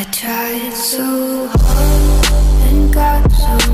I tried so hard and got so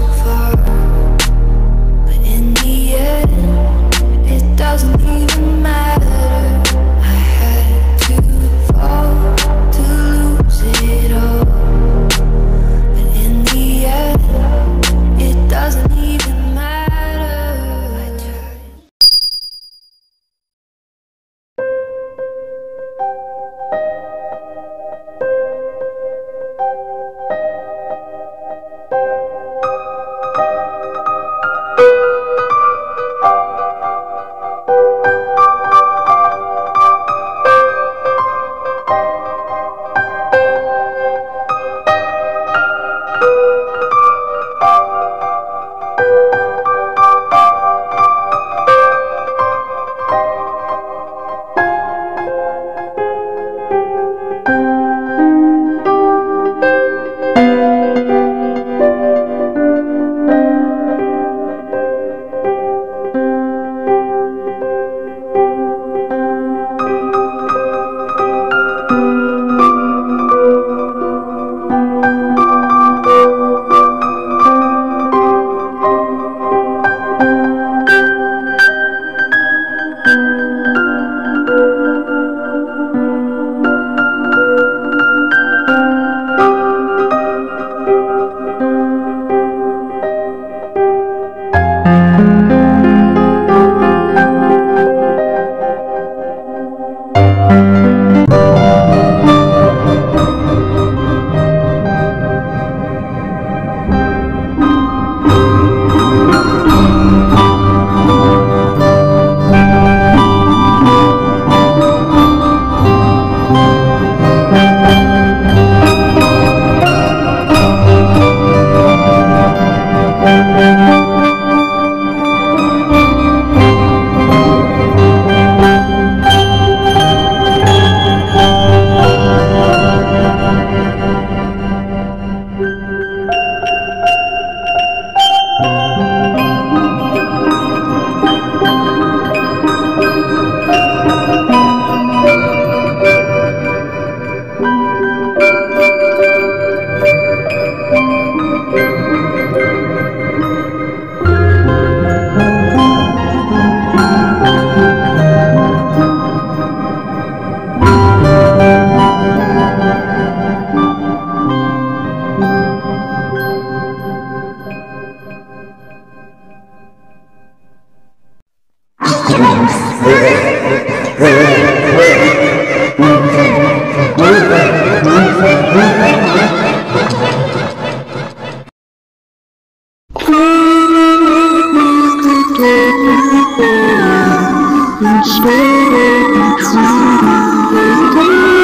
Thank you.